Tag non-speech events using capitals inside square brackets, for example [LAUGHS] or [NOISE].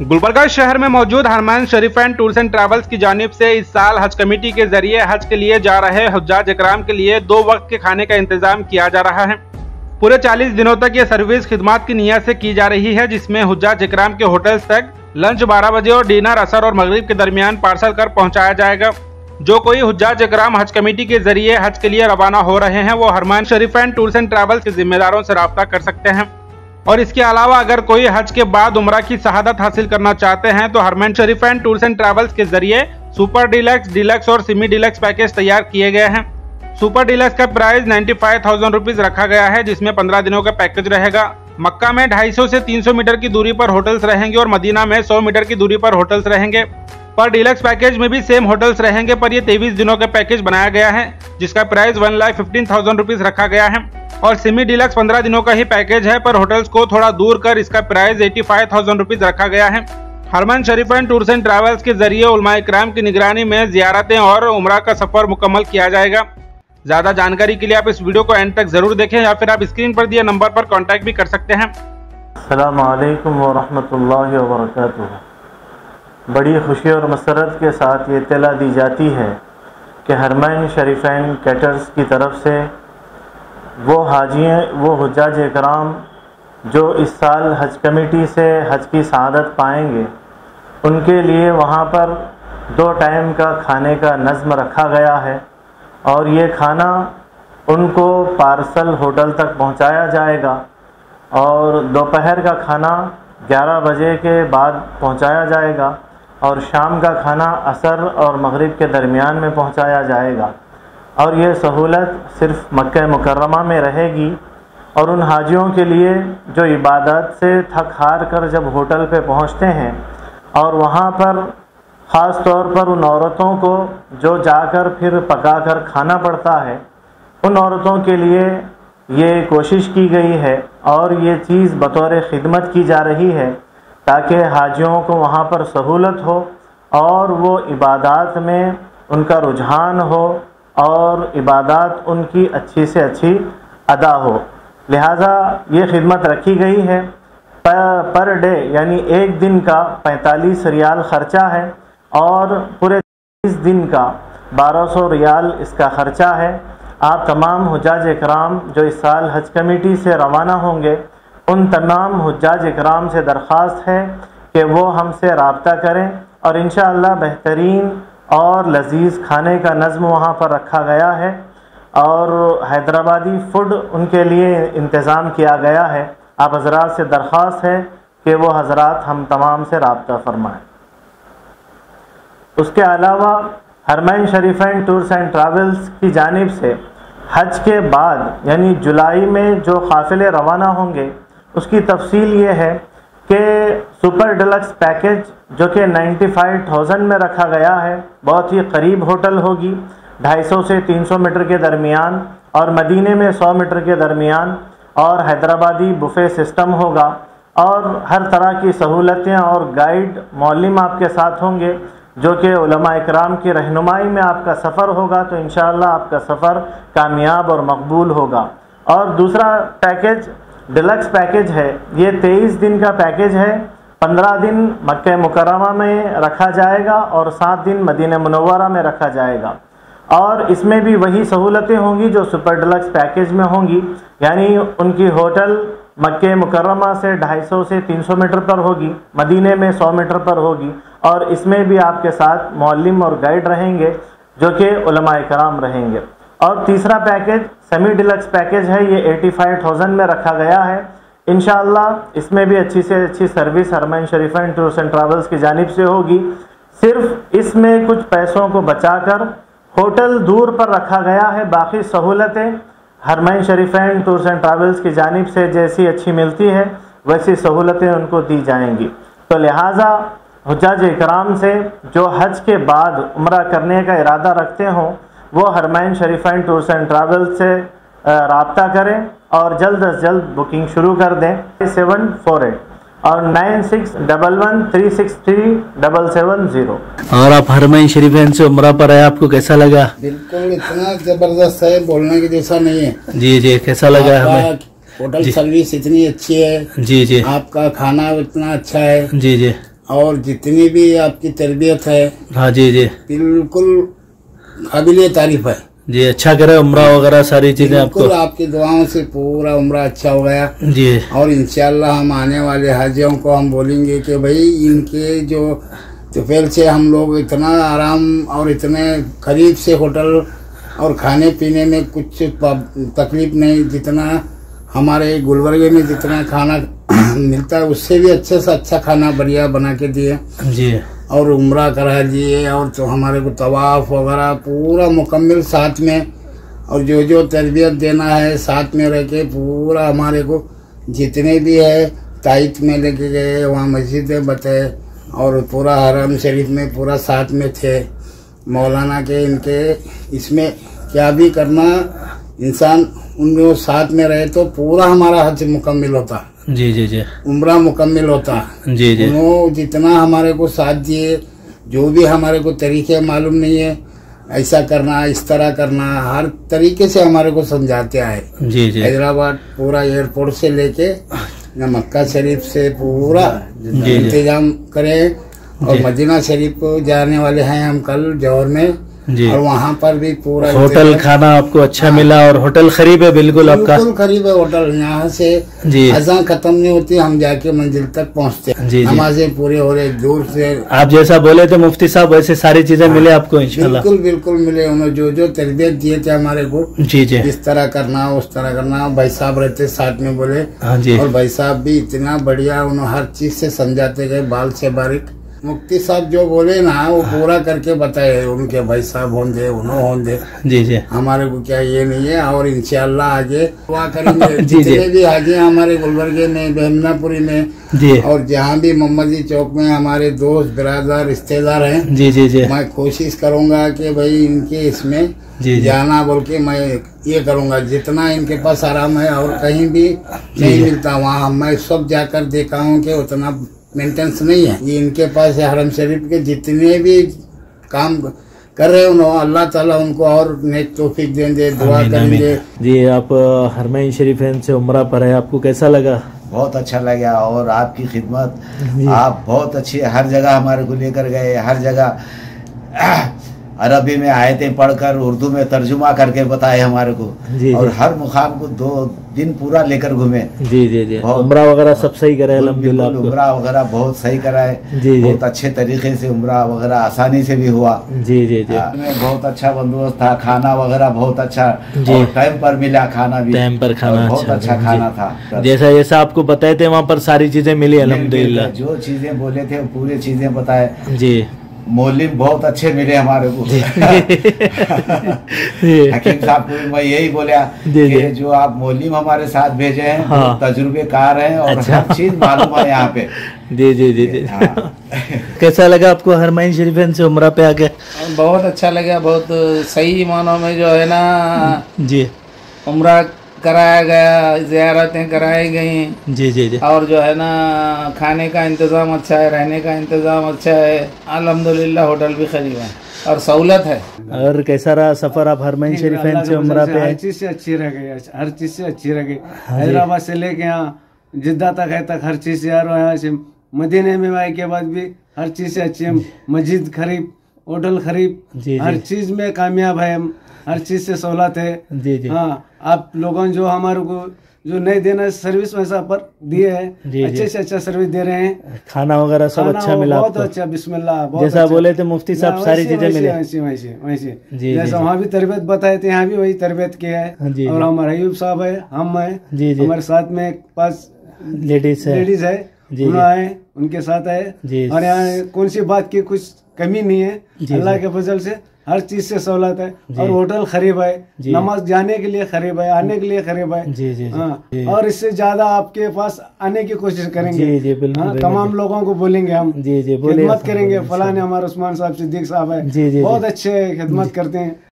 गुलबर्गा शहर में मौजूद Haramain Sharif and tours and travels की जानिब से इस साल हज कमेटी के ज़रिए हज के लिए जा रहे हजाज इकराम के लिए दो वक्त के खाने का इंतज़ाम किया जा रहा है। पूरे 40 दिनों तक ये सर्विस खिदमत की नीयत से की जा रही है, जिसमें हजाज इकराम के होटल्स तक लंच 12 बजे और डिनर, असर और मगरिब के दरमियान पार्सल कर पहुँचाया जाएगा। जो कोई हजाज इकराम हज कमेटी के ज़रिए हज के लिए रवाना हो रहे हैं, वो Haramain Sharif and tours and travels के जिम्मेदारों से रब्ता कर सकते हैं। और इसके अलावा अगर कोई हज के बाद उम्र की शहादत हासिल करना चाहते हैं तो Haramain Sharif and tours and travels के ज़रिए सुपर डिलक्स डिलक्स और सिमी डिलक्स पैकेज तैयार किए गए हैं। सुपर डिलक्स का price ninety five thousand rupees रखा गया है, जिसमें पंद्रह दिनों का पैकेज रहेगा। मक्का में 250 से 300 मीटर की दूरी पर होटल्स रहेंगे और मदीना में 100 मीटर की दूरी पर होटल्स रहेंगे। पर डिलक्स पैकेज में भी सेम होटल्स रहेंगे, पर ये तेईस दिनों का पैकेज बनाया गया है, जिसका price one lakh fifteen thousand rupees रखा गया है। और सिमी डिलक्स पंद्रह दिनों का ही पैकेज है, पर होटल्स को थोड़ा दूर कर इसका price eighty five thousand rupees रखा गया है। Haramain Sharif and tours and travels के ज़रिए उलमा कराम की निगरानी में जियारतें और उम्र का सफ़र मुकम्मल किया जाएगा। ज़्यादा जानकारी के लिए आप इस वीडियो को एंड तक ज़रूर देखें, या फिर आप स्क्रीन पर दिए नंबर पर कॉन्टैक्ट भी कर सकते हैं। अल्लाम वरहमतुल्लाहि वबरकातुहू बड़ी खुशी और मसरत के साथ ये इतला दी जाती है कि हरमैन शरीफैन कैटर्स की तरफ़ से वो हाजियाँ, वो हजाज कराम जो इस साल हज कमेटी से हज की शहादत पाएँगे, उनके लिए वहाँ पर दो टाइम का खाने का नज़म रखा गया है और ये खाना उनको पार्सल होटल तक पहुँचाया जाएगा और दोपहर का खाना 11 बजे के बाद पहुँचाया जाएगा। और शाम का खाना असर और मगरिब के दरमियान में पहुँचाया जाएगा। और ये सहूलत सिर्फ़ मक्का मुकरमा में रहेगी। और उन हाजियों के लिए जो इबादत से थक हार कर जब होटल पे पहुँचते हैं, और वहाँ पर ख़ास तौर पर उन औरतों को जो जाकर फिर पका कर खाना पड़ता है, उन औरतों के लिए ये कोशिश की गई है और ये चीज़ बतौर ख़िदमत की जा रही है। ताकि हाजियों को वहाँ पर सहूलत हो और वो इबादत में उनका रुझान हो और इबादत उनकी अच्छी से अच्छी अदा हो। लिहाजा ये खिदमत रखी गई है। पर, डे यानी एक दिन का 45 रियाल ख़र्चा है और पूरे तीस दिन का 1200 रियाल इसका ख़र्चा है। आप तमाम हजाज कराम जो इस साल हज कमेटी से रवाना होंगे उन तमाम हजाज कराम से दरख्वास्त है कि वो हमसे रबता करें और इन बेहतरीन और लजीज़ खाने का नज़म वहाँ पर रखा गया है और हैदराबादी फ़ूड उनके लिए इंतज़ाम किया गया है। आप हजरात से दरख्वास्त है कि वो हजरात हम तमाम से रबता फरमाएँ। उसके अलावा Haramain Sharifain tours and travels की जानब से हज के बाद, यानी जुलाई में जो काफ़िले रवाना होंगे उसकी तफसील ये है कि सुपर डिलक्स पैकेज जो कि 95,000 में रखा गया है बहुत ही करीब होटल होगी 250 से 300 मीटर के दरमियान और मदीने में 100 मीटर के दरमियान और हैदराबादी बुफे सिस्टम होगा। और हर तरह की सहूलतें और गाइड मौलम आपके साथ होंगे जो कि इकराम की रहनुमाई में आपका सफ़र होगा तो इन आपका सफ़र कामयाब और मकबूल होगा। और दूसरा पैकेज डिलक्स पैकेज है। ये तेईस दिन का पैकेज है। पंद्रह दिन मक् मुकरमा में रखा जाएगा और सात दिन मदीन मनवरा में रखा जाएगा। और इसमें भी वही सहूलतें होंगी जो सुपर डिलक्स पैकेज में होंगी। यानी उनकी होटल मक् मुकरमा से 250 से 300 मीटर पर होगी, मदीने में 100 मीटर पर होगी। और इसमें भी आपके साथ मौलम और गाइड रहेंगे, जो कि कराम रहेंगे। और तीसरा पैकेज सेमी डिलक्स पैकेज है, ये एटी फाइव थाउज़ेंड में रखा गया है। इन इसमें भी अच्छी से अच्छी सर्विस हरमैन शरीफा टूर्स एंड ट्रैवल्स की जानब से होगी। सिर्फ़ इसमें कुछ पैसों को बचाकर होटल दूर पर रखा गया है, बाकी सहूलतें Haramain Sharifain tours and travels की जानब से जैसी अच्छी मिलती है, वैसी सहूलतें उनको दी जाएँगी। तो लिहाजा हजाज कराम से जो हज के बाद उम्र करने का इरादा रखते हों वो Haramain Sharifain tours and travel से रबता करें और जल्द अज जल्द बुकिंग शुरू कर दें। सेवन फोर एट और nine six double one three six three double seven zero. और आप हरमैन शरीफाइन से उम्र पर आए आपको कैसा लगा? बिल्कुल इतना ज़बरदस्त है बोलने की जैसा नहीं है। जी जी कैसा लगा हमें? होटल सर्विस इतनी अच्छी है। जी जी। आपका खाना इतना अच्छा है। जी जी। और जितनी भी आपकी तरबियत है हाँ जी जी। बिल्कुल काबिल तारीफ़ है। जी अच्छा करे उम्रा वगैरह सारी चीज़ें आपको। आपकी दुआओं से पूरा उम्र अच्छा हो गया। जी। और इंशाल्लाह हम आने वाले हाजियों को हम बोलेंगे कि भाई इनके जो तुफेल से हम लोग इतना आराम और इतने करीब से होटल और खाने पीने में कुछ तकलीफ़ नहीं जितना हमारे गुलबर्गे में जितना खाना [CLEARS THROAT] मिलता है उससे भी अच्छे से अच्छा खाना बढ़िया बना के दिए। जी। और उम्र करा दिए और तो हमारे को तवाफ वगैरह पूरा मुकम्मल साथ में, और जो जो तरबियत देना है, साथ में रह के पूरा हमारे को जितने भी है, ताइफ में लेके गए, वहाँ मस्जिदें बताए और पूरा हरम शरीफ में पूरा साथ में थे। मौलाना के इनके, इसमें क्या भी करना, इंसान उनमें साथ में रहे तो पूरा हमारा हज मुकम्मल होता। जी जी जी। उम्र मुकम्मल होता। जी जी। उन्होंने जितना हमारे को साथ दिए जो भी हमारे को तरीके मालूम नहीं है ऐसा करना इस तरह करना हर तरीके से हमारे को समझाते आए। जी जी। हैदराबाद पूरा एयरपोर्ट से लेके न मक्का शरीफ से पूरा इंतज़ाम करें और मदीना शरीफ को जाने वाले हैं हम कल जौहर में। जी। और वहाँ पर भी पूरा होटल खाना आपको अच्छा मिला और होटल खरीब है बिल्कुल आपका। बिल्कुल करीब है होटल यहाँ से जी। अजा खत्म नहीं होती हम जाके मंजिल तक पहुँचते जी। नमाजें पूरे हो रहे दूर से आप जैसा बोले थे मुफ्ती साहब वैसे सारी चीज़ें मिले आपको इंशाल्लाह। बिल्कुल बिल्कुल मिले उन्होंने जो जो तरबियत दिए थे हमारे को। जी जी। इस तरह करना उस तरह करना। भाई साहब रहते साथ में बोले। हाँ और भाई साहब भी इतना बढ़िया उन्होंने हर चीज़ से समझाते गए बाल से बारीक। मुफ्ती साहब जो बोले ना वो पूरा करके बताए उनके भाई साहब हों दे उन्होंने हों दे जी जी। हमारे को क्या ये नहीं है और इंशाल्लाह आगे दुआ करेंगे। [LAUGHS] जी, जी। जितने भी आगे हमारे गुलबर्गे में बेमनापुरी में जी। और जहाँ भी मोहम्मदी चौक में हमारे दोस्त बिरादर रिश्तेदार हैं जी जी जी। मैं कोशिश करूँगा कि भाई इनके इसमें जी, जी। जाना बोल के मैं ये करूँगा। जितना इनके पास आराम है और कहीं भी नहीं मिलता वहाँ मैं सब जाकर देखा हूँ कि उतना मेंटेनेंस नहीं है। ये इनके पास है हरम शरीफ के जितने भी काम कर रहे हैं अल्लाह ताला उनको और नेक तोफिक देंगे दुआ करेंगे। जी आप हरमैन शरीफ से उम्र पर है। आपको कैसा लगा? बहुत अच्छा लगा और आपकी खिदमत। आप बहुत अच्छी हर जगह हमारे को लेकर गए हर जगह अरबी में आयतें पढ़कर उर्दू में तर्जुमा करके बताए हमारे को। जी, और जी। हर मुकाम को दो दिन पूरा लेकर घूमे। जी जी जी। उम्रा वगैरह सब सही करे अल्हम्दुलिल्लाह बिल्कुल आपको उम्रा वगैरह बहुत सही कराए। जी, जी। बहुत अच्छे तरीके से उम्रा वगैरह आसानी से भी हुआ। जी जी जी। में बहुत अच्छा बंदोबस्त था खाना वगैरह बहुत अच्छा। और टाइम पर मिला खाना भी। टाइम पर खाना बहुत अच्छा खाना था। जैसा जैसा आपको बताए थे वहाँ पर सारी चीज़ें मिली अल्हम्दुलिल्लाह। जो चीज़ें बोले थे पूरी चीज़ें बताए। जी। मौलिम बहुत अच्छे मिले हमारे को। [LAUGHS] हकीम साहब को मैं यही बोला कि जो। आप मौलिम हमारे साथ भेजे हैं हाँ। वो तजुर्बेकार हैं और अच्छा। हर चीज़ मालूम है यहाँ पे। [LAUGHS] जी जी जी जी। हाँ। [LAUGHS] कैसा लगा आपको हरमैन शरीफैन से उम्रा पे आके? बहुत अच्छा लगा बहुत सही मानो में जो है ना जी। उम्र कराया गया जियारतें कराई गई। जी जी जी। और जो है ना खाने का इंतज़ाम अच्छा है रहने का इंतज़ाम अच्छा है। अल्हम्दुलिल्लाह होटल भी करीब है। और सहूलत है। और कैसा रहा सफ़र आप हरमैन शरीफैन से उम्रा पे? हर चीज़ से अच्छी रह गई हर चीज़ से अच्छी रह गई। हैदराबाद से लेके यहाँ जिद्दा तक है तक हर चीज़ से यार मदीने में आए के बाद भी हर चीज़ से अच्छी है। मस्जिद खरीब होटल खरीब हर चीज़ में कामयाब है हम। हर चीज़ से सहूलत है। जी जी। हाँ आप लोगों जो हमारे को जो नहीं देना सर्विस वैसा पर दिए है। अच्छे से अच्छा सर्विस दे रहे हैं। खाना वगैरह सब अच्छा मिला बहुत अच्छा बिस्मिल्लाह बहुत जैसा अच्छा। बोले थे मुफ्ती साहब सारी चीज़ें मिले। वैसे वैसे वैसे। जैसा वहाँ भी तरबियत बताए थे यहाँ भी वही तरबियत किया हाँ, है और। हमारे अयूब साहब है हम है जी, जी। हमारे साथ में पास लेडीज़ है। लेडीज़ है आए उनके साथ आए। और यहाँ कौन सी बात की कुछ कमी नहीं है अल्लाह के फजल से। हर चीज़ से सहूलत है। और होटल खरीब है। नमाज़ जाने के लिए खरीब है आने के लिए खरीब है। जी, जी, जी। हाँ। जी। और इससे ज़्यादा आपके पास आने की कोशिश करेंगे। जी, जी, बिल्कुल, हाँ, तमाम लोगों को बोलेंगे हम। जी जी खिदमत करेंगे। फलाने हमारे उस्मान साहब सिद्दीक साहब है। जी, जी। बहुत अच्छे खिदमत करते हैं।